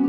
うん。